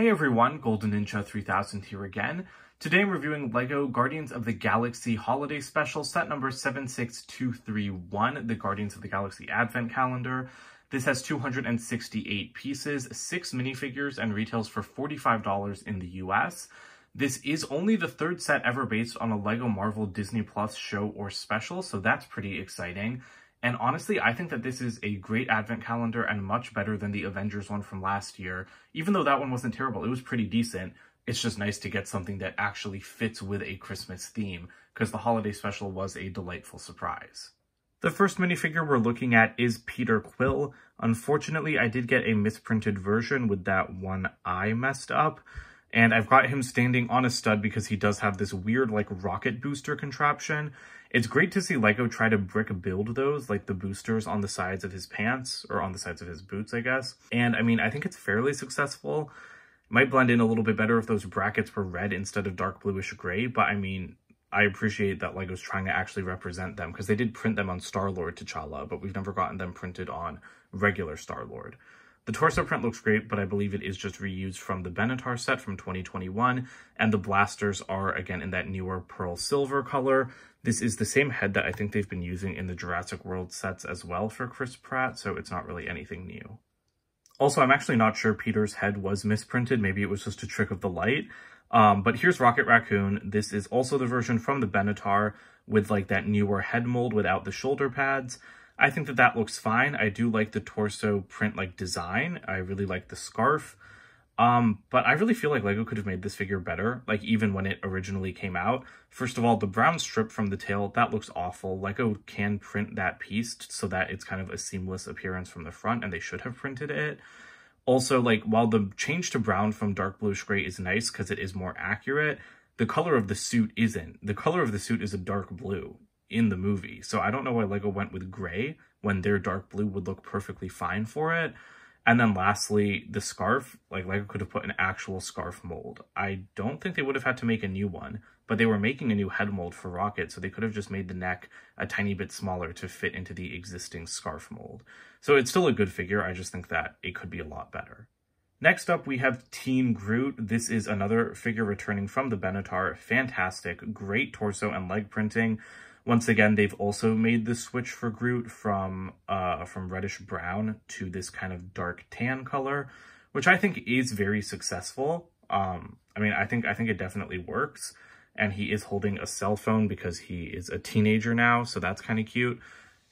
Hey everyone, Golden Ninja 3000 here again. Today I'm reviewing LEGO Guardians of the Galaxy Holiday Special set number 76231, the Guardians of the Galaxy Advent Calendar. This has 268 pieces, 6 minifigures, and retails for $45 in the US. This is only the third set ever based on a LEGO Marvel Disney Plus show or special, so that's pretty exciting. And honestly, I think that this is a great advent calendar and much better than the Avengers one from last year. Even though that one wasn't terrible, it was pretty decent. It's just nice to get something that actually fits with a Christmas theme, because the holiday special was a delightful surprise. The first minifigure we're looking at is Peter Quill. Unfortunately, I did get a misprinted version with that one eye messed up. And I've got him standing on a stud because he does have this weird like rocket booster contraption. It's great to see LEGO try to brick build those, like the boosters on the sides of his pants, or on the sides of his boots, I guess. And I mean, I think it's fairly successful. It might blend in a little bit better if those brackets were red instead of dark bluish gray, but I mean, I appreciate that LEGO's trying to actually represent them, because they did print them on Star-Lord T'Challa, but we've never gotten them printed on regular Star-Lord. The torso print looks great, but I believe it is just reused from the Benatar set from 2021, and the blasters are, again, in that newer pearl silver color. This is the same head that I think they've been using in the Jurassic World sets as well for Chris Pratt, so it's not really anything new. Also, I'm actually not sure Peter's head was misprinted. Maybe it was just a trick of the light. Um, but here's Rocket Raccoon. This is also the version from the Benatar with like that newer head mold without the shoulder pads. I think that that looks fine. I do like the torso print like design. I really like the scarf. Um, but I really feel like LEGO could have made this figure better, like even when it originally came out. First of all, the brown strip from the tail, that looks awful. LEGO can print that piece so that it's kind of a seamless appearance from the front, and they should have printed it. Also, like, while the change to brown from dark bluish gray is nice because it is more accurate, the color of the suit isn't. The color of the suit is a dark blue in the movie. So I don't know why LEGO went with gray when their dark blue would look perfectly fine for it. And then lastly, the scarf, like LEGO could have put an actual scarf mold. I don't think they would have had to make a new one, but they were making a new head mold for Rocket, so they could have just made the neck a tiny bit smaller to fit into the existing scarf mold. So it's still a good figure, I just think that it could be a lot better. Next up, we have Teen Groot. This is another figure returning from the Benatar. Fantastic, great torso and leg printing. Once again, they've also made the switch for Groot from uh, from reddish brown to this kind of dark tan color, which I think is very successful. Um, I mean, I think I think it definitely works. And he is holding a cell phone because he is a teenager now, so that's kind of cute.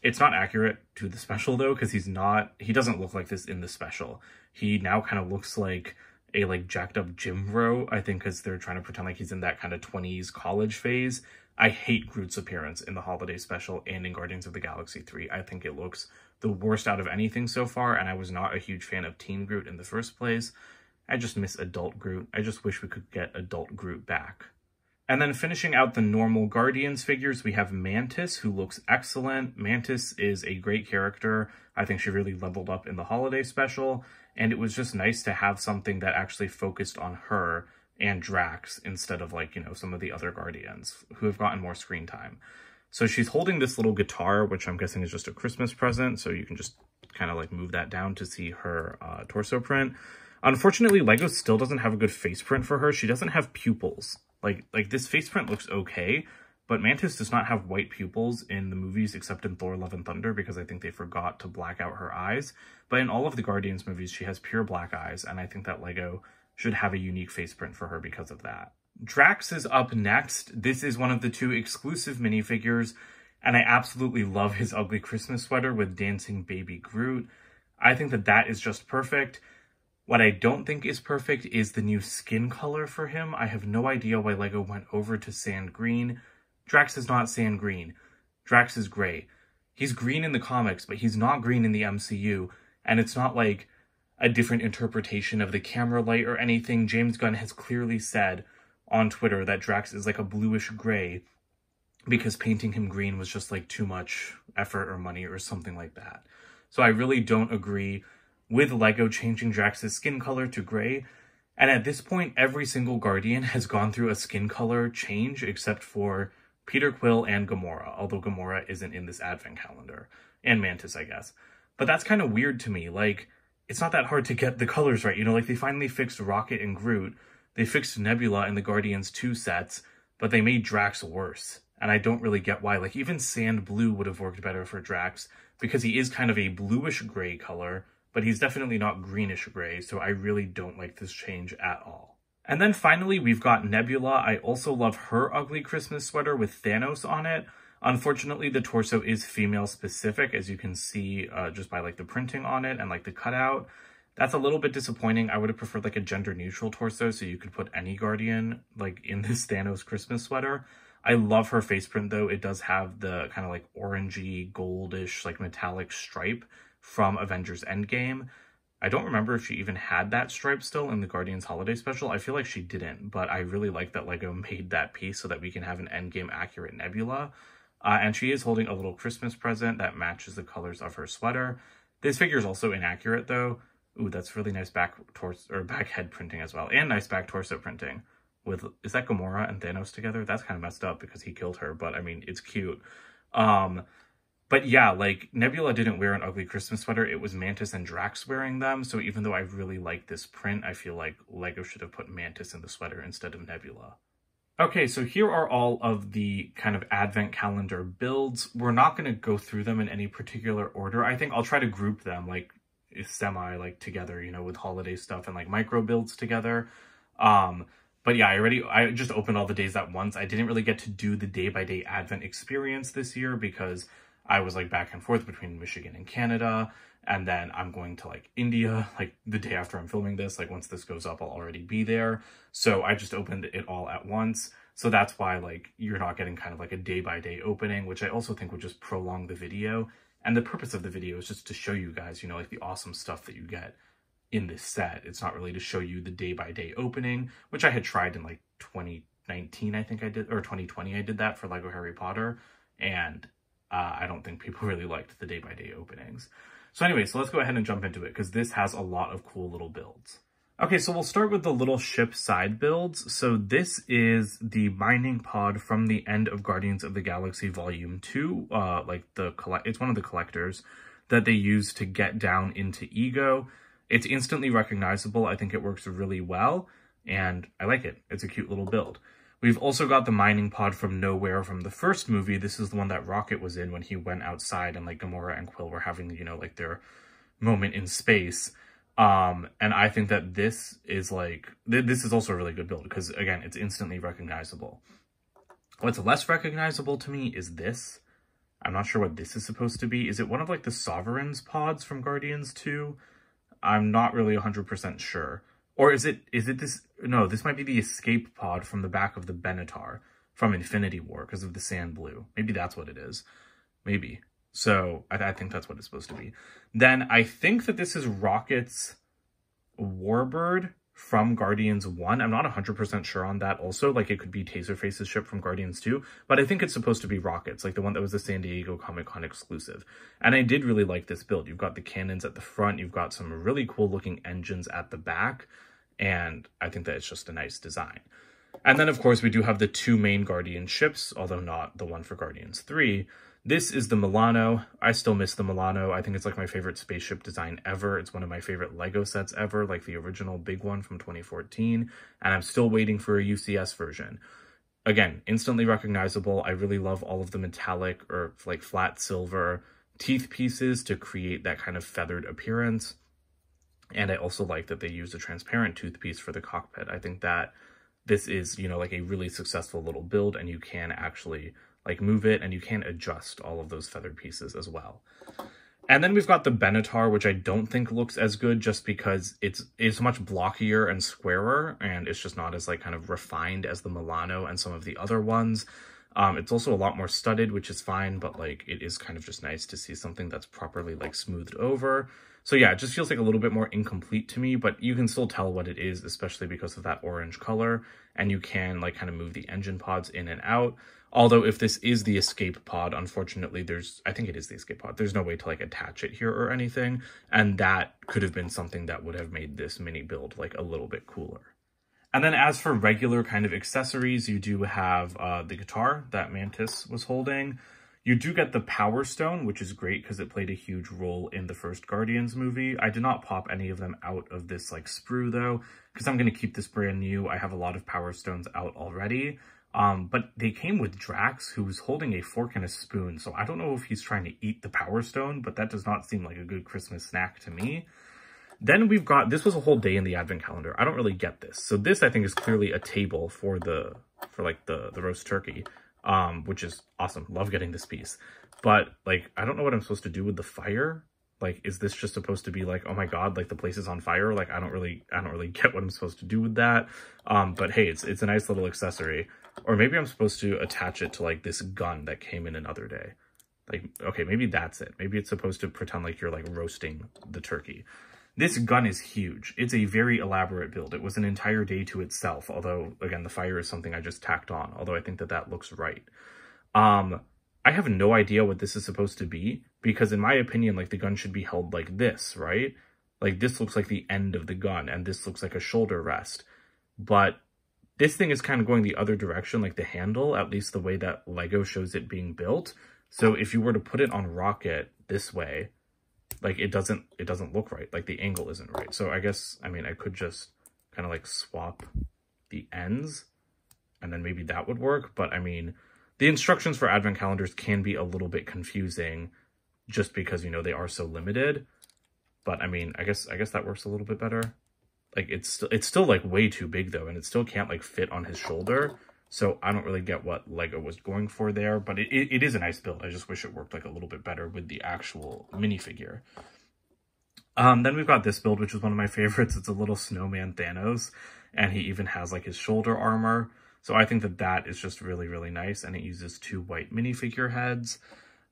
It's not accurate to the special though, because he's not, he doesn't look like this in the special. He now kind of looks like a like jacked up gym bro, I think because they're trying to pretend like he's in that kind of 20s college phase. I hate Groot's appearance in the holiday special and in Guardians of the Galaxy 3. I think it looks the worst out of anything so far, and I was not a huge fan of Teen Groot in the first place. I just miss adult Groot. I just wish we could get adult Groot back. And then finishing out the normal Guardians figures, we have Mantis, who looks excellent. Mantis is a great character. I think she really leveled up in the holiday special, and it was just nice to have something that actually focused on her and Drax instead of like, you know, some of the other Guardians who have gotten more screen time. So she's holding this little guitar, which I'm guessing is just a Christmas present. So you can just kind of like move that down to see her uh, torso print. Unfortunately, LEGO still doesn't have a good face print for her. She doesn't have pupils. Like, like this face print looks okay, but Mantis does not have white pupils in the movies except in Thor Love and Thunder because I think they forgot to black out her eyes. But in all of the Guardians movies, she has pure black eyes, and I think that LEGO should have a unique face print for her because of that. Drax is up next. This is one of the two exclusive minifigures, and I absolutely love his ugly Christmas sweater with dancing baby Groot. I think that that is just perfect. What I don't think is perfect is the new skin color for him. I have no idea why LEGO went over to sand green. Drax is not sand green. Drax is gray. He's green in the comics, but he's not green in the MCU. And it's not like a different interpretation of the camera light or anything. James Gunn has clearly said on Twitter that Drax is like a bluish gray because painting him green was just like too much effort or money or something like that. So I really don't agree with LEGO changing Drax's skin color to gray. And at this point, every single Guardian has gone through a skin color change except for Peter Quill and Gamora, although Gamora isn't in this advent calendar. And Mantis, I guess. But that's kind of weird to me. Like, it's not that hard to get the colors right. You know, like they finally fixed Rocket and Groot. They fixed Nebula in the Guardians 2 sets, but they made Drax worse. And I don't really get why. Like even sand blue would have worked better for Drax because he is kind of a bluish gray color, but he's definitely not greenish gray. So I really don't like this change at all. And then finally, we've got Nebula. I also love her ugly Christmas sweater with Thanos on it. Unfortunately, the torso is female specific, as you can see uh, just by like the printing on it and like the cutout. That's a little bit disappointing. I would have preferred like a gender neutral torso so you could put any Guardian like in this Thanos Christmas sweater. I love her face print though. It does have the kind of like orangey, goldish, like metallic stripe from Avengers Endgame. I don't remember if she even had that stripe still in the Guardians Holiday Special. I feel like she didn't, but I really like that LEGO made that piece so that we can have an Endgame accurate Nebula. Uh, and she is holding a little Christmas present that matches the colors of her sweater. This figure is also inaccurate though. Ooh, that's really nice back torso or back head printing as well, and nice back torso printing. With is that Gamora and Thanos together? That's kind of messed up because he killed her, but I mean it's cute. Um, but yeah, like Nebula didn't wear an ugly Christmas sweater. It was Mantis and Drax wearing them. So even though I really like this print, I feel like Lego should have put Mantis in the sweater instead of Nebula. Okay, so here are all of the kind of advent calendar builds. We're not going to go through them in any particular order. I think I'll try to group them like semi like together, you know, with holiday stuff and like micro builds together. Um, but yeah, I already, I just opened all the days at once. I didn't really get to do the day by day advent experience this year because I was like back and forth between Michigan and Canada. And then I'm going to like India, like the day after I'm filming this, like once this goes up, I'll already be there. So I just opened it all at once. So that's why like you're not getting kind of like a day by day opening, which I also think would just prolong the video. And the purpose of the video is just to show you guys, you know, like the awesome stuff that you get in this set. It's not really to show you the day by day opening, which I had tried in like 2019, I think I did, or 2020, I did that for Lego Harry Potter. And uh, I don't think people really liked the day by day openings. So anyway, so let's go ahead and jump into it because this has a lot of cool little builds. Okay, so we'll start with the little ship side builds. So this is the mining pod from the end of Guardians of the Galaxy Volume 2, uh, like the collect. it's one of the collectors that they use to get down into Ego. It's instantly recognizable. I think it works really well, and I like it. It's a cute little build. We've also got the mining pod from Nowhere from the first movie. This is the one that Rocket was in when he went outside and like Gamora and Quill were having, you know, like their moment in space. Um, and I think that this is like, th this is also a really good build because again, it's instantly recognizable. What's less recognizable to me is this. I'm not sure what this is supposed to be. Is it one of like the Sovereign's pods from Guardians 2? I'm not really 100% sure. Or is it is it this? No, this might be the escape pod from the back of the Benatar from Infinity War because of the sand blue. Maybe that's what it is. Maybe. So I, I think that's what it's supposed to be. Then I think that this is Rocket's Warbird from Guardians 1. I'm not 100% sure on that also. Like, it could be Taserface's ship from Guardians 2. But I think it's supposed to be Rockets, like the one that was the San Diego Comic-Con exclusive. And I did really like this build. You've got the cannons at the front. You've got some really cool-looking engines at the back and I think that it's just a nice design. And then, of course, we do have the two main Guardian ships, although not the one for Guardians 3. This is the Milano. I still miss the Milano. I think it's like my favorite spaceship design ever. It's one of my favorite Lego sets ever, like the original big one from 2014. And I'm still waiting for a UCS version. Again, instantly recognizable. I really love all of the metallic or like flat silver teeth pieces to create that kind of feathered appearance. And I also like that they used a transparent toothpiece for the cockpit. I think that this is, you know, like a really successful little build and you can actually like move it and you can adjust all of those feathered pieces as well. And then we've got the Benatar, which I don't think looks as good just because it's it's much blockier and squarer and it's just not as like kind of refined as the Milano and some of the other ones. Um, it's also a lot more studded, which is fine, but like it is kind of just nice to see something that's properly like smoothed over. So yeah, it just feels like a little bit more incomplete to me, but you can still tell what it is, especially because of that orange color. And you can like kind of move the engine pods in and out. Although if this is the escape pod, unfortunately, there's, I think it is the escape pod. There's no way to like attach it here or anything. And that could have been something that would have made this mini build like a little bit cooler. And then as for regular kind of accessories, you do have uh, the guitar that Mantis was holding. You do get the Power Stone, which is great because it played a huge role in the first Guardians movie. I did not pop any of them out of this like sprue though, because I'm going to keep this brand new. I have a lot of Power Stones out already. Um, but they came with Drax, who's holding a fork and a spoon, so I don't know if he's trying to eat the Power Stone, but that does not seem like a good Christmas snack to me. Then we've got, this was a whole day in the advent calendar. I don't really get this. So this, I think, is clearly a table for the, for like the, the roast turkey, um, which is awesome. Love getting this piece. But like, I don't know what I'm supposed to do with the fire. Like, is this just supposed to be like, oh my God, like the place is on fire? Like, I don't really, I don't really get what I'm supposed to do with that. Um, but hey, it's, it's a nice little accessory. Or maybe I'm supposed to attach it to like this gun that came in another day. Like, okay, maybe that's it. Maybe it's supposed to pretend like you're like roasting the turkey. This gun is huge. It's a very elaborate build. It was an entire day to itself, although, again, the fire is something I just tacked on, although I think that that looks right. Um, I have no idea what this is supposed to be, because in my opinion, like, the gun should be held like this, right? Like, this looks like the end of the gun, and this looks like a shoulder rest. But this thing is kind of going the other direction, like the handle, at least the way that Lego shows it being built. So if you were to put it on Rocket this way, like it doesn't it doesn't look right. Like the angle isn't right. So i guess i mean i could just kind of like swap the ends and then maybe that would work. But i mean the instructions for advent calendars can be a little bit confusing just because you know they are so limited. But i mean i guess i guess that works a little bit better. Like it's still it's still like way too big though and it still can't like fit on his shoulder so I don't really get what LEGO was going for there, but it, it, it is a nice build. I just wish it worked like a little bit better with the actual minifigure. Um, then we've got this build, which is one of my favorites. It's a little snowman Thanos, and he even has like his shoulder armor. So I think that that is just really, really nice, and it uses two white minifigure heads.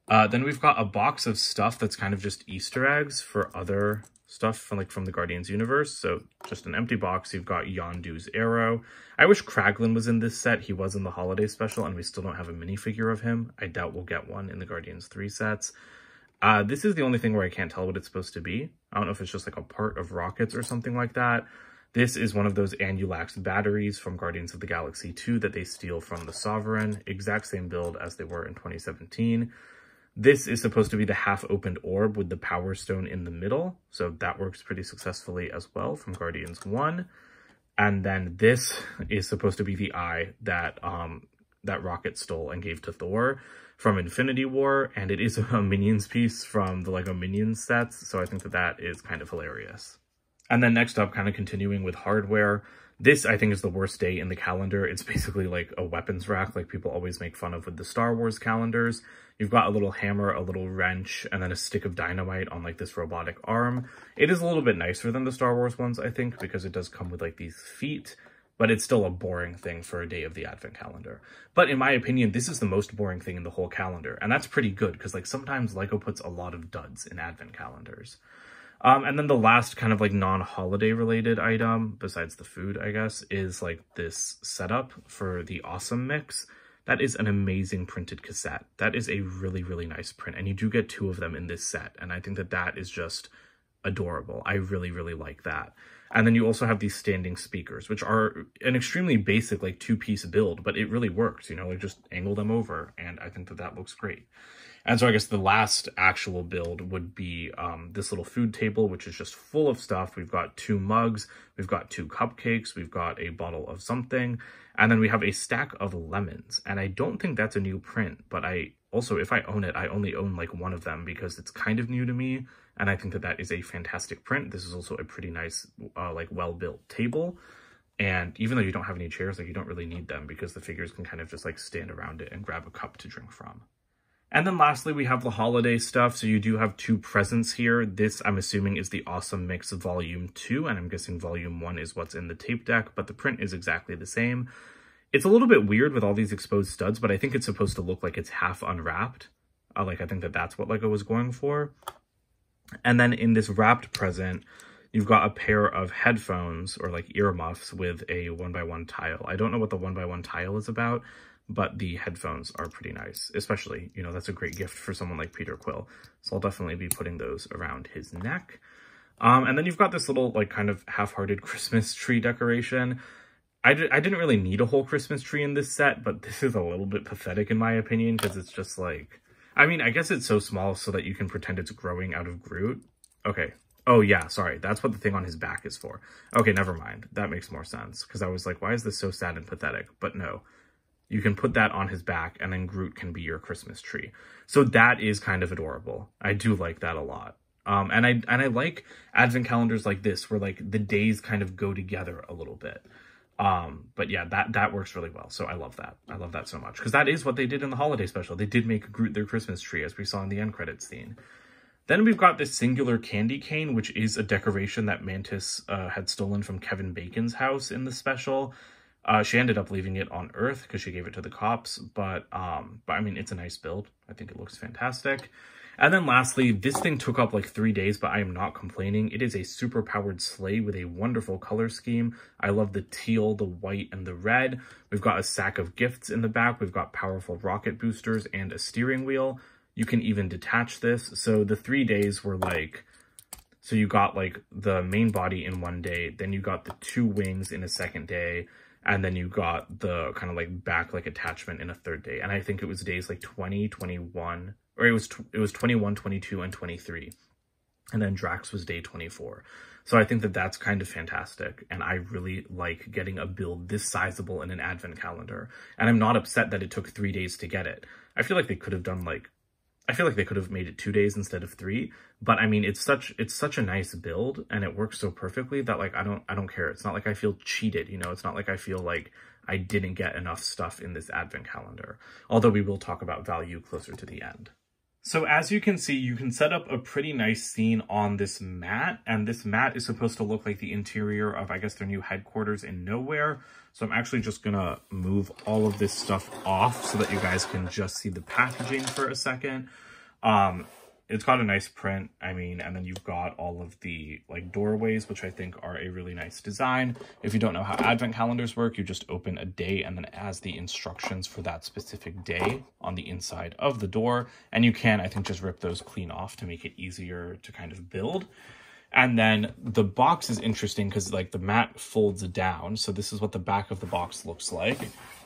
Uh, then we've got a box of stuff that's kind of just Easter eggs for other stuff from like from the Guardians universe. So just an empty box. You've got Yondu's arrow. I wish Kraglin was in this set. He was in the holiday special and we still don't have a minifigure of him. I doubt we'll get one in the Guardians 3 sets. Uh, this is the only thing where I can't tell what it's supposed to be. I don't know if it's just like a part of rockets or something like that. This is one of those Anulax batteries from Guardians of the Galaxy 2 that they steal from the Sovereign. Exact same build as they were in 2017. This is supposed to be the half-opened orb with the Power Stone in the middle, so that works pretty successfully as well from Guardians 1. And then this is supposed to be the eye that um, that Rocket stole and gave to Thor from Infinity War, and it is a Minions piece from the LEGO Minions sets, so I think that that is kind of hilarious. And then next up, kind of continuing with hardware, this, I think, is the worst day in the calendar. It's basically like a weapons rack, like people always make fun of with the Star Wars calendars. You've got a little hammer, a little wrench, and then a stick of dynamite on like this robotic arm. It is a little bit nicer than the Star Wars ones, I think, because it does come with like these feet, but it's still a boring thing for a day of the advent calendar. But in my opinion, this is the most boring thing in the whole calendar, and that's pretty good because like sometimes LEGO puts a lot of duds in advent calendars. Um, and then the last kind of like non-holiday related item, besides the food, I guess, is like this setup for the Awesome Mix. That is an amazing printed cassette. That is a really, really nice print. And you do get two of them in this set. And I think that that is just adorable. I really, really like that. And then you also have these standing speakers, which are an extremely basic, like two-piece build, but it really works, you know, like just angle them over. And I think that that looks great. And so I guess the last actual build would be um, this little food table, which is just full of stuff. We've got two mugs, we've got two cupcakes, we've got a bottle of something, and then we have a stack of lemons. And I don't think that's a new print, but I also, if I own it, I only own like one of them because it's kind of new to me. And I think that that is a fantastic print. This is also a pretty nice, uh, like well-built table. And even though you don't have any chairs, like you don't really need them because the figures can kind of just like stand around it and grab a cup to drink from. And then lastly, we have the holiday stuff. So you do have two presents here. This, I'm assuming, is the Awesome Mix Volume 2, and I'm guessing Volume 1 is what's in the tape deck, but the print is exactly the same. It's a little bit weird with all these exposed studs, but I think it's supposed to look like it's half unwrapped. Uh, like, I think that that's what LEGO was going for. And then in this wrapped present, you've got a pair of headphones, or like earmuffs, with a one-by-one tile. I don't know what the one-by-one -one tile is about, but the headphones are pretty nice, especially, you know, that's a great gift for someone like Peter Quill. So I'll definitely be putting those around his neck. Um, and then you've got this little, like, kind of half-hearted Christmas tree decoration. I d I didn't really need a whole Christmas tree in this set, but this is a little bit pathetic in my opinion, because it's just like, I mean, I guess it's so small so that you can pretend it's growing out of Groot. Okay. Oh, yeah, sorry. That's what the thing on his back is for. Okay, never mind. That makes more sense. Because I was like, why is this so sad and pathetic? But no. You can put that on his back, and then Groot can be your Christmas tree. So that is kind of adorable. I do like that a lot. Um, and I and I like advent calendars like this, where like the days kind of go together a little bit. Um, but yeah, that that works really well. So I love that. I love that so much because that is what they did in the holiday special. They did make Groot their Christmas tree, as we saw in the end credits scene. Then we've got this singular candy cane, which is a decoration that Mantis uh, had stolen from Kevin Bacon's house in the special. Uh, she ended up leaving it on Earth because she gave it to the cops, but um, but I mean, it's a nice build. I think it looks fantastic. And then lastly, this thing took up like three days, but I am not complaining. It is a super powered sleigh with a wonderful color scheme. I love the teal, the white, and the red. We've got a sack of gifts in the back. We've got powerful rocket boosters and a steering wheel. You can even detach this. So the three days were like, so you got like the main body in one day, then you got the two wings in a second day, and then you got the kind of like back like attachment in a third day. And I think it was days like 20, 21, or it was it was 21, 22, and 23. And then Drax was day 24. So I think that that's kind of fantastic. And I really like getting a build this sizable in an advent calendar. And I'm not upset that it took three days to get it. I feel like they could have done like, I feel like they could have made it two days instead of three. But I mean, it's such, it's such a nice build and it works so perfectly that like, I don't, I don't care. It's not like I feel cheated, you know, it's not like I feel like I didn't get enough stuff in this advent calendar. Although we will talk about value closer to the end. So as you can see, you can set up a pretty nice scene on this mat, and this mat is supposed to look like the interior of, I guess, their new headquarters in Nowhere. So I'm actually just gonna move all of this stuff off so that you guys can just see the packaging for a second. Um, it's got a nice print, I mean, and then you've got all of the like doorways, which I think are a really nice design. If you don't know how advent calendars work, you just open a day and then as the instructions for that specific day on the inside of the door. And you can, I think, just rip those clean off to make it easier to kind of build. And then the box is interesting because like the mat folds down. So this is what the back of the box looks like.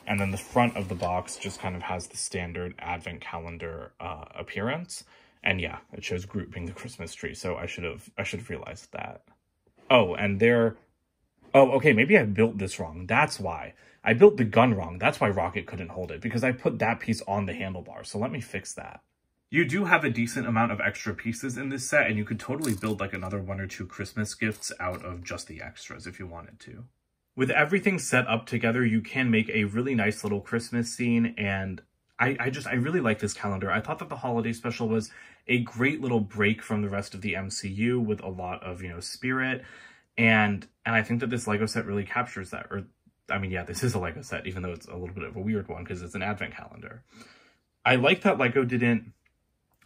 And then the front of the box just kind of has the standard advent calendar uh, appearance. And yeah, it shows Groot being the Christmas tree. So I should have I should have realized that. Oh, and there. Oh, okay. Maybe I built this wrong. That's why. I built the gun wrong. That's why Rocket couldn't hold it because I put that piece on the handlebar. So let me fix that. You do have a decent amount of extra pieces in this set and you could totally build like another one or two Christmas gifts out of just the extras if you wanted to. With everything set up together, you can make a really nice little Christmas scene and I, I just, I really like this calendar. I thought that the holiday special was a great little break from the rest of the MCU with a lot of, you know, spirit. And, and I think that this Lego set really captures that. Or, I mean, yeah, this is a Lego set, even though it's a little bit of a weird one because it's an advent calendar. I like that Lego didn't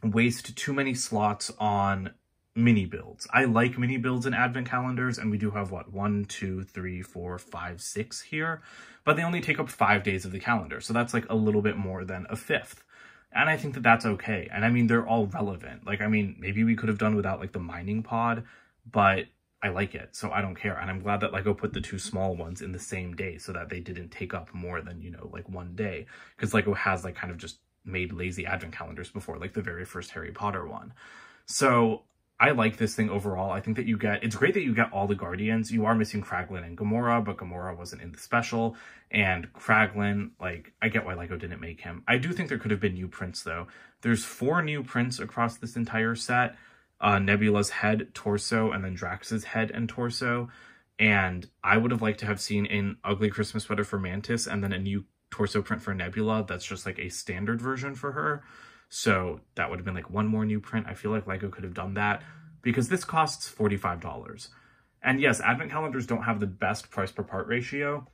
waste too many slots on mini builds. I like mini builds in advent calendars, and we do have, what, one, two, three, four, five, six here, but they only take up five days of the calendar, so that's like a little bit more than a fifth. And I think that that's okay. And I mean, they're all relevant. Like, I mean, maybe we could have done without like the mining pod, but I like it, so I don't care. And I'm glad that Lego put the two small ones in the same day so that they didn't take up more than, you know, like one day. Because Lego has like kind of just made lazy advent calendars before, like the very first Harry Potter one. So I like this thing overall. I think that you get, it's great that you get all the Guardians. You are missing Kraglin and Gamora, but Gamora wasn't in the special. And Kraglin, like, I get why Lego didn't make him. I do think there could have been new prints, though. There's four new prints across this entire set. Uh, Nebula's head, torso, and then Drax's head and torso. And I would have liked to have seen an ugly Christmas sweater for Mantis and then a new torso print for Nebula that's just like a standard version for her. So that would have been like one more new print. I feel like LEGO could have done that because this costs $45. And yes, advent calendars don't have the best price per part ratio,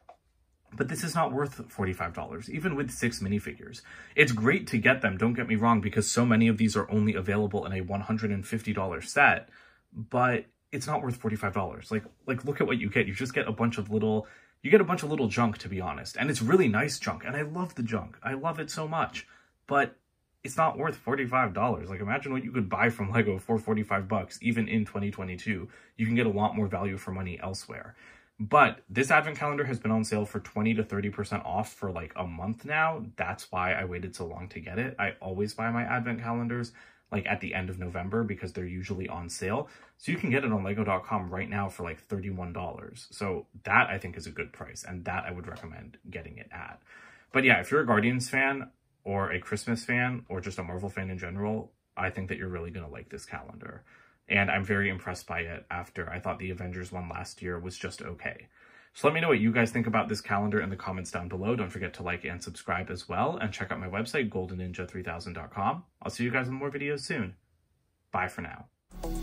but this is not worth $45, even with six minifigures. It's great to get them, don't get me wrong, because so many of these are only available in a $150 set, but it's not worth $45. Like, like look at what you get. You just get a bunch of little, you get a bunch of little junk, to be honest. And it's really nice junk, and I love the junk. I love it so much. But it's not worth $45. Like imagine what you could buy from Lego for 45 bucks even in 2022. You can get a lot more value for money elsewhere. But this advent calendar has been on sale for 20 to 30% off for like a month now. That's why I waited so long to get it. I always buy my advent calendars like at the end of November because they're usually on sale. So you can get it on lego.com right now for like $31. So that I think is a good price and that I would recommend getting it at. But yeah, if you're a Guardians fan or a Christmas fan or just a Marvel fan in general, I think that you're really going to like this calendar. And I'm very impressed by it after I thought the Avengers one last year was just okay. So let me know what you guys think about this calendar in the comments down below. Don't forget to like and subscribe as well. And check out my website, goldenninja3000.com. I'll see you guys in more videos soon. Bye for now.